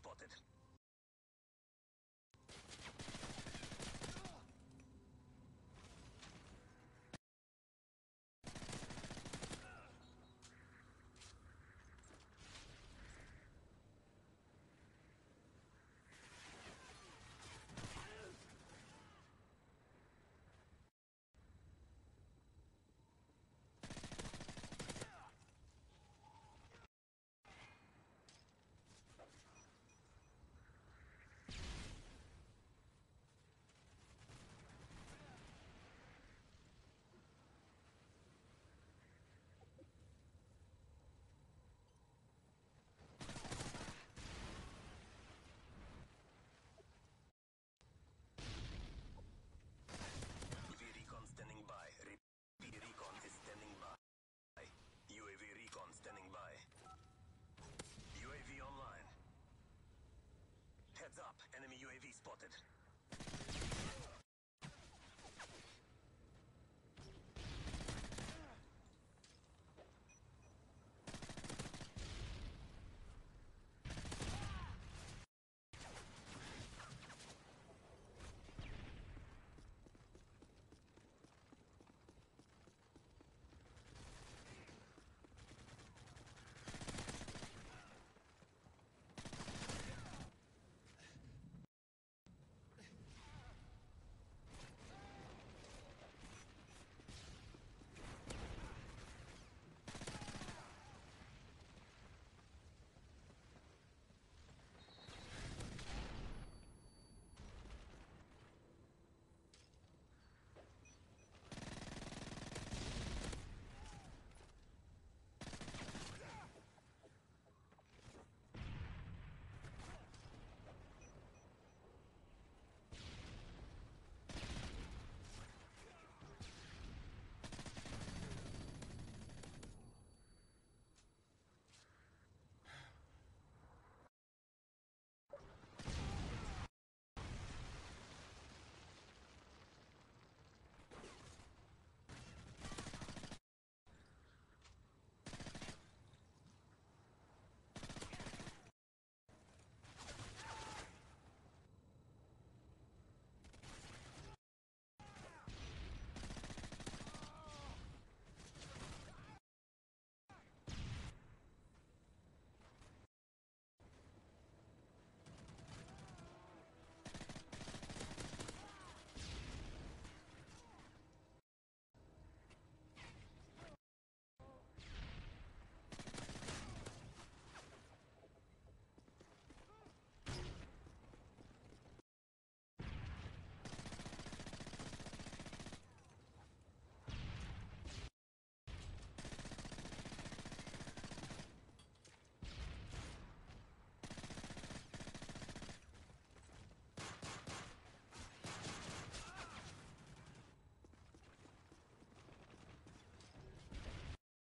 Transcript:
UAV spotted. Up, enemy UAV spotted.